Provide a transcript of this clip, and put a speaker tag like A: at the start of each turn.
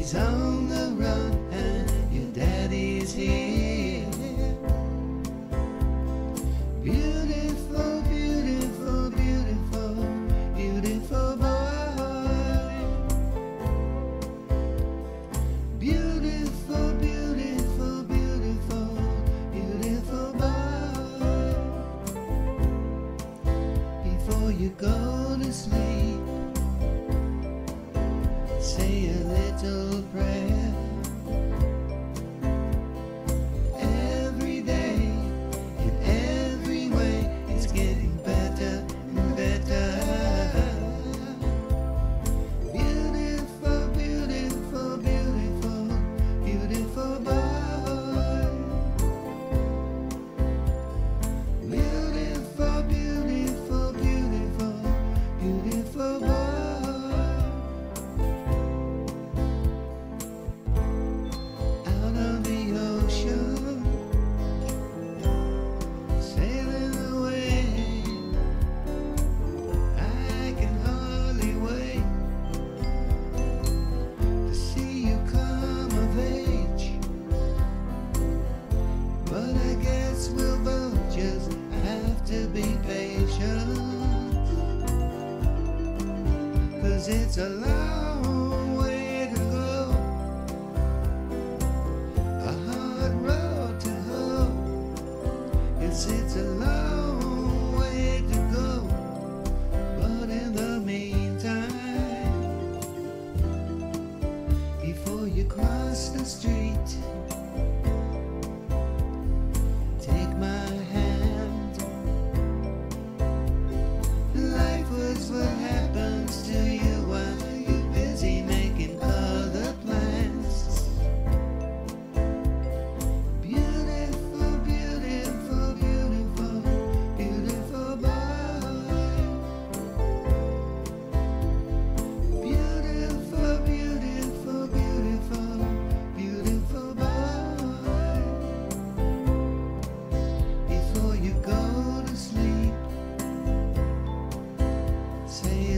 A: He's on the run and your daddy's here. Beautiful, beautiful, beautiful, beautiful boy. Beautiful, beautiful, beautiful, beautiful boy. Before you go to sleep. just have to be patient. Cause it's a long way to go, a hard road to hoe. Yes, it's a long way to go, but in the meantime, before you cross the street. say